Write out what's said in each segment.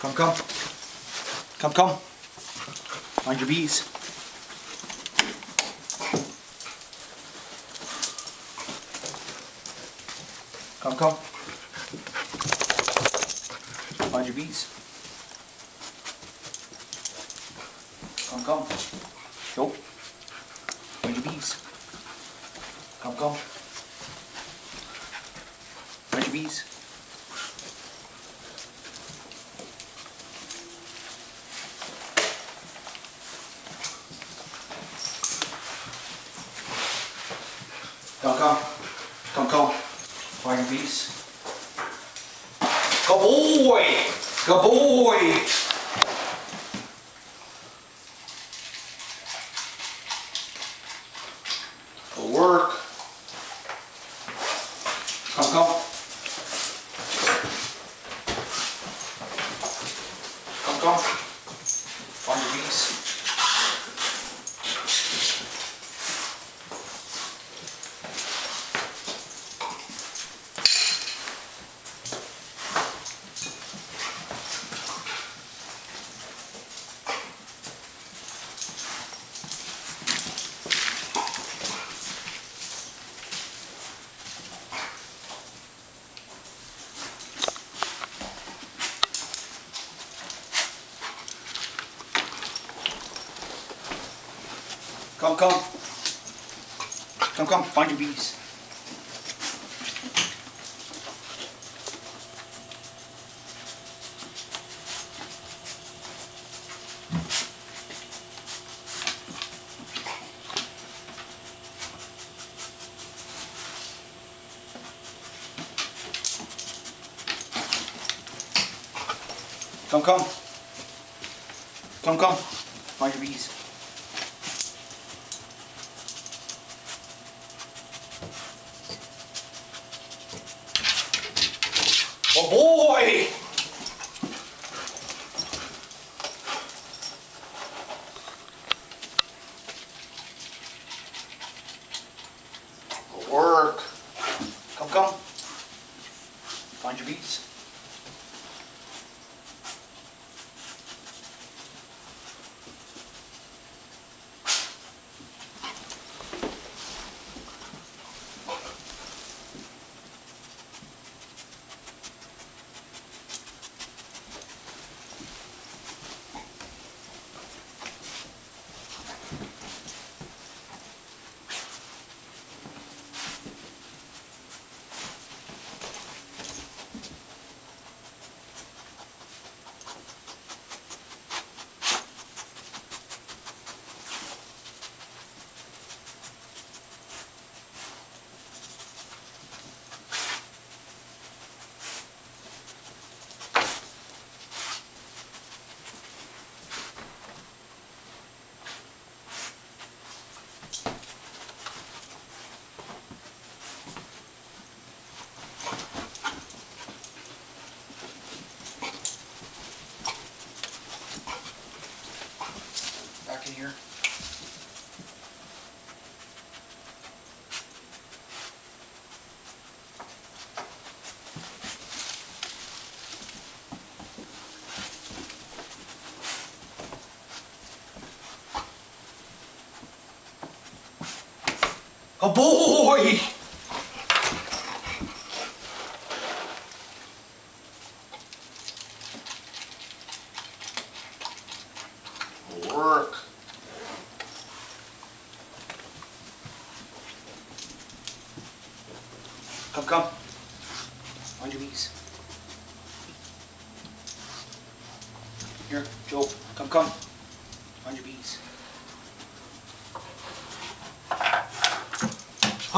Come, come. Come, come. Find your bees. Come, come. Find your bees. Come, come. Go. Find your bees. Come, come. Find your bees. Come, come. Come, come. Find your bees. Good boy! Good boy! Good work. Come, come. Come, come. Find your bees. Come, come. Come, come. Find your bees. Come, come. Come, come. Find your bees. Oh boy! Work. Come, come. On your knees. Here, Joe. Come, come. On your bees.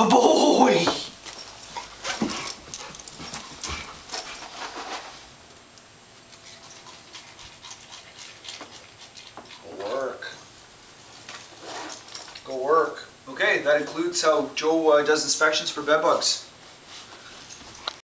Oh boy! Go work. Go work. Okay, that includes how Joe uh, does inspections for bed bugs.